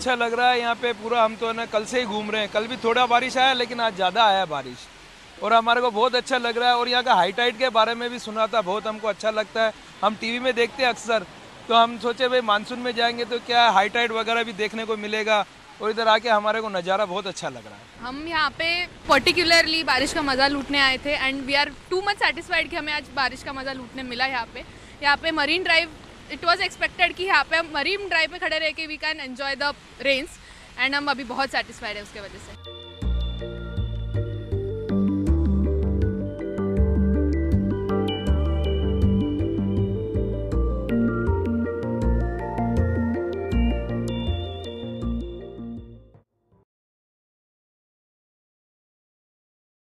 अच्छा लग रहा है यहाँ पे पूरा, हम तो है ना, कल से ही घूम रहे हैं। कल भी थोड़ा बारिश आया, लेकिन आज ज़्यादा आया बारिश। और हमारे को बहुत अच्छा लग रहा है, और यहाँ का हाई टाइड के बारे में भी सुना था, बहुत हमको अच्छा लगता है। हम टीवी में देखते हैं अक्सर तो हम सोचे, भाई, मानसून में जाएँगे तो क्या हाई टाइड वगैरह भी देखने को मिलेगा? और इधर आके हमारे को नज़ारा बहुत अच्छा लग रहा है। हम यहाँ पे पर्टिकुलरली बारिश का मज़ा लूटने आए थे and we are too much satisfied कि हमें आज बारिश का मज़ा लूटने मिला यहाँ पे। यहाँ पे Marine Drive it was expected कि यहाँ पे हम मरीन ड्राइव में खड़े रह के we can enjoy the rains and हम अभी बहुत सेटिस्फाइड है उसके वजह से.